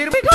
Here we go.